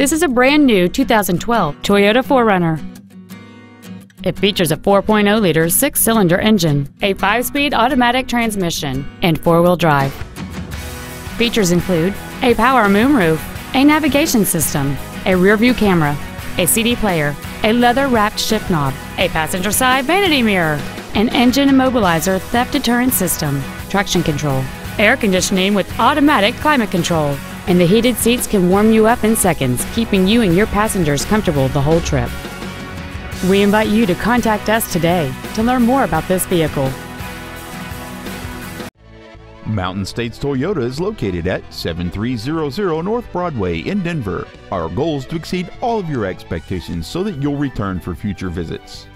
This is a brand new 2012 Toyota 4Runner. It features a 4.0-liter six-cylinder engine, a five-speed automatic transmission, and four-wheel drive. Features include a power moonroof, a navigation system, a rear-view camera, a CD player, a leather-wrapped shift knob, a passenger side vanity mirror, an engine immobilizer theft deterrent system, traction control, air conditioning with automatic climate control, and the heated seats can warm you up in seconds, keeping you and your passengers comfortable the whole trip. We invite you to contact us today to learn more about this vehicle. Mountain States Toyota is located at 7300 North Broadway in Denver. Our goal is to exceed all of your expectations so that you'll return for future visits.